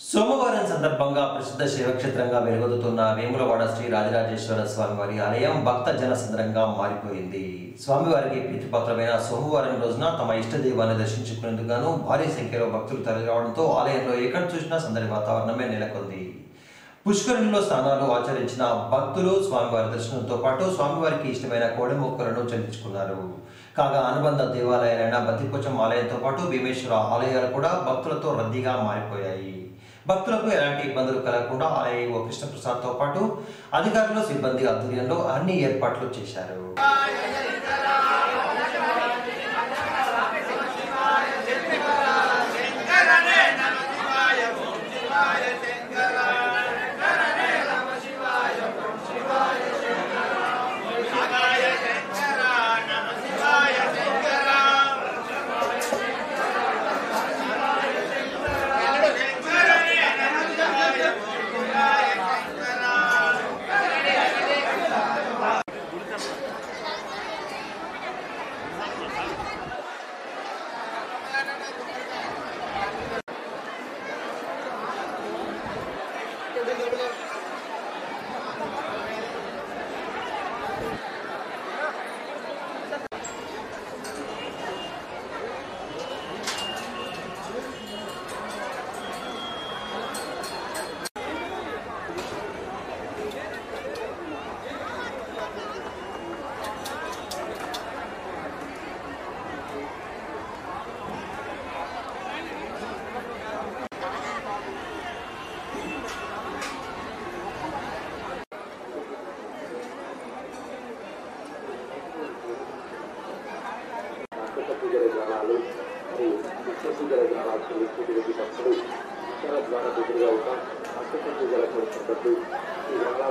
సోమవారం సందర్భంగా ప్రసిద్ధ శివక్షేత్రంగా వెలుగొందుతున్న వేములవాడ శ్రీ రాజరాజేశ్వర స్వామివారి ఆలయం భక్త జనసంద్రంగా మారిపోయింది. స్వామివారికి ప్రీతిపాత్రమైన సోమవారం రోజున తమ ఇష్టదైవాన్ని దర్శించుకునేందుకు గాను భారీ సంఖ్యలో భక్తులు తరలిరావడంతో ఆలయంలో ఎక్కడ చూసినా సందడి వాతావరణమే నెలకొంది. పుష్కరిణిలో స్నానాలు ఆచరించిన భక్తులు స్వామివారి దర్శనంతో పాటు స్వామివారికి ఇష్టమైన కోడి మొక్కలను చెల్లించుకున్నారు కాగా అనుబంధ దేవాలయాలైన బతికొచ్చం ఆలయంతో పాటు భీమేశ్వర ఆలయాలు కూడా భక్తులతో రద్దీగా మారిపోయాయి. భక్తులకు ఎలాంటి ఇబ్బందులు కలగకుండా ఆలయ ఓ కృష్ణప్రసాద్తో పాటు అధికారులు సిబ్బంది ఆధ్వర్యంలో అన్ని ఏర్పాట్లు చేశారు. seperti gara-gara lalu ini seperti gara-gara tidak bisa seru cara juara diberi lautan aku tentu gara seperti gara-gara.